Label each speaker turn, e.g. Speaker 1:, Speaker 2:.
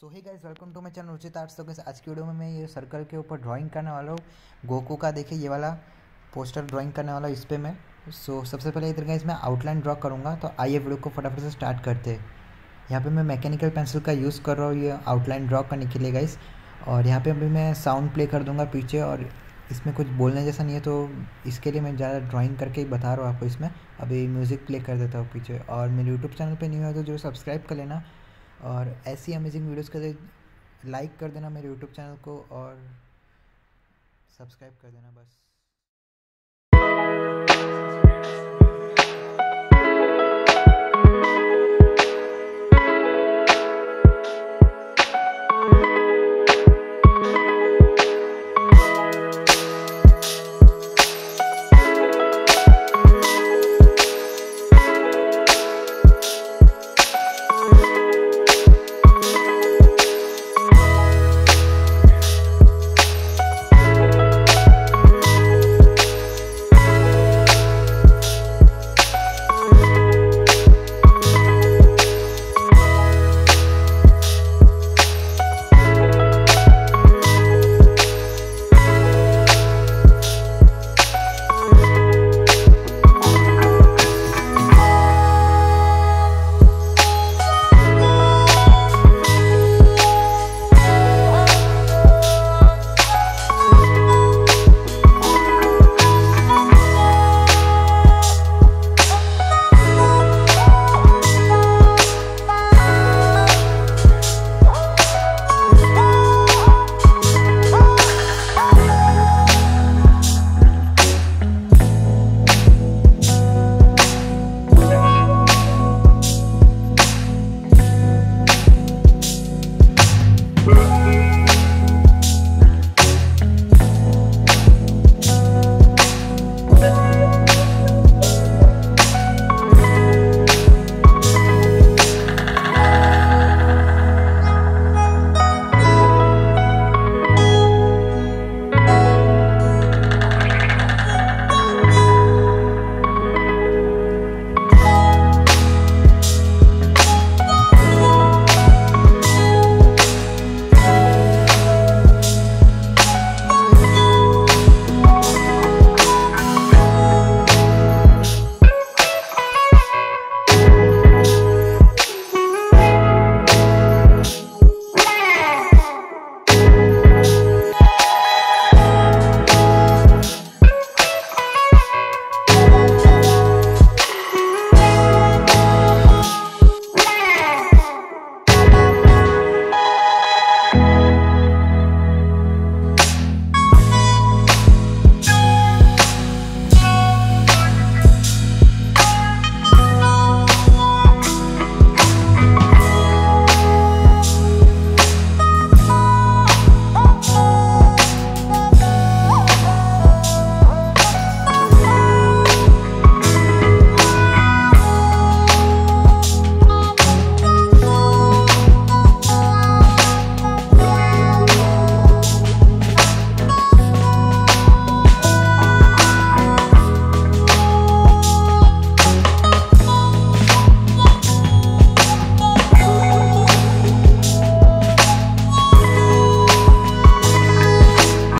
Speaker 1: So hi guys welcome to my channel Uchit arts तो आज की वीडियो में मैं ये सर्कल के ऊपर ड्राइंग करने वाला हूँ। गोकू का देखिए ये वाला पोस्टर ड्राइंग करने वाला इस पर मैं। सो so, सबसे पहले इधर गाइज़ मैं आउटलाइन ड्रॉ करूँगा। तो आइए वीडियो को फटाफट से स्टार्ट करते हैं। यहाँ पे मैं मैकेनिकल पेंसिल का यूज़ कर रहा हूँ ये आउटलाइन ड्रॉ करने के लिए गाइज़ और यहाँ पर अभी मैं साउंड प्ले कर दूँगा पीछे और इसमें कुछ बोलने जैसा नहीं है तो इसके लिए मैं ज़्यादा ड्राइंग करके ही बता रहा हूँ आपको इसमें। अभी म्यूज़िक प्ले कर देता हूँ पीछे। और मेरे यूट्यूब चैनल पे नहीं हुआ तो जो सब्सक्राइब कर लेना। और ऐसी अमेजिंग वीडियोज़ के लिए लाइक कर देना मेरे यूट्यूब चैनल को और सब्सक्राइब कर देना बस।